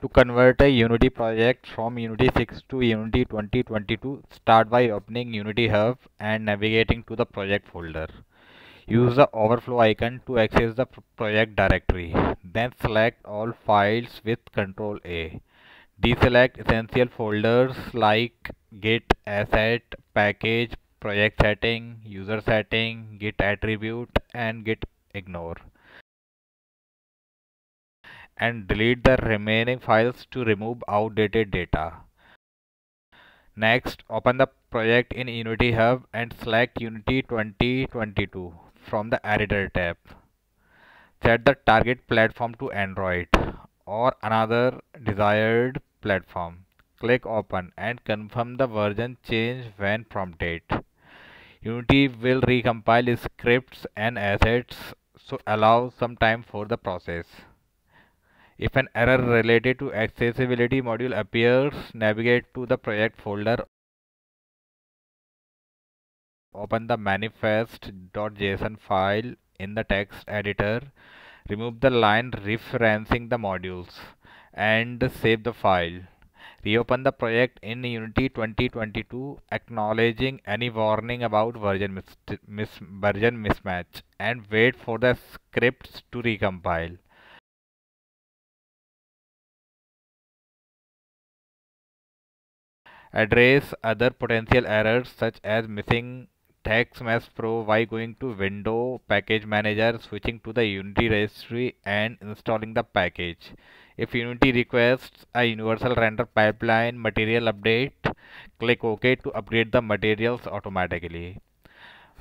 To convert a Unity project from Unity 6 to Unity 2022, start by opening Unity Hub and navigating to the project folder. Use the overflow icon to access the project directory. Then select all files with Ctrl A. Deselect essential folders like Git, Asset, Package, Project Setting, User Setting, Git Attribute, and Git Ignore and delete the remaining files to remove outdated data. Next, open the project in Unity Hub and select Unity 2022 from the Editor tab. Set the target platform to Android or another desired platform. Click Open and confirm the version change when prompted. Unity will recompile scripts and assets, so allow some time for the process. If an error related to accessibility module appears, navigate to the project folder. Open the manifest.json file in the text editor. Remove the line referencing the modules and save the file. Reopen the project in Unity 2022 acknowledging any warning about version, mis mis version mismatch and wait for the scripts to recompile. Address other potential errors such as missing TextMeshPro by going to window package manager switching to the unity registry and installing the package. If unity requests a universal render pipeline material update click ok to update the materials automatically.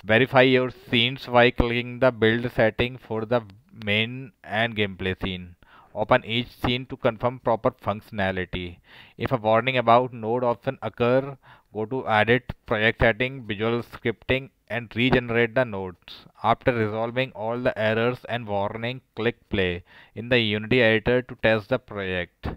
Verify your scenes by clicking the build setting for the main and gameplay scene Open each scene to confirm proper functionality. If a warning about node option occur, go to Edit, Project Setting, Visual Scripting and regenerate the nodes. After resolving all the errors and warning, click Play in the Unity editor to test the project.